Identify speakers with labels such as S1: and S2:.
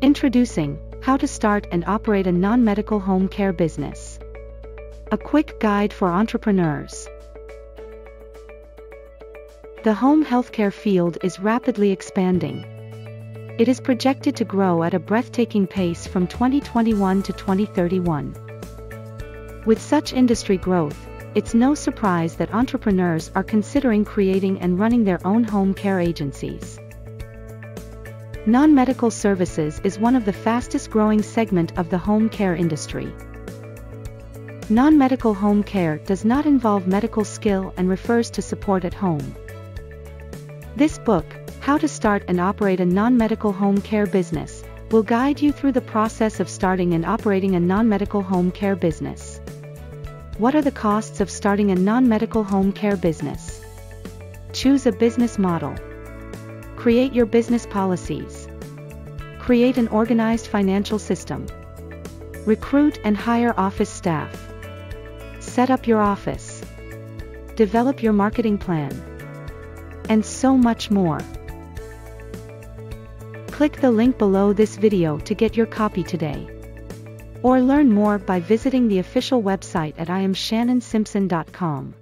S1: Introducing How to Start and Operate a Non Medical Home Care Business. A quick guide for entrepreneurs. The home healthcare field is rapidly expanding. It is projected to grow at a breathtaking pace from 2021 to 2031. With such industry growth, it's no surprise that entrepreneurs are considering creating and running their own home care agencies. Non-medical services is one of the fastest growing segment of the home care industry. Non-medical home care does not involve medical skill and refers to support at home. This book, How to Start and Operate a Non-Medical Home Care Business, will guide you through the process of starting and operating a non-medical home care business. What are the costs of starting a non-medical home care business? Choose a business model. Create your business policies. Create an organized financial system. Recruit and hire office staff. Set up your office. Develop your marketing plan. And so much more. Click the link below this video to get your copy today. Or learn more by visiting the official website at iamshannonsimpson.com.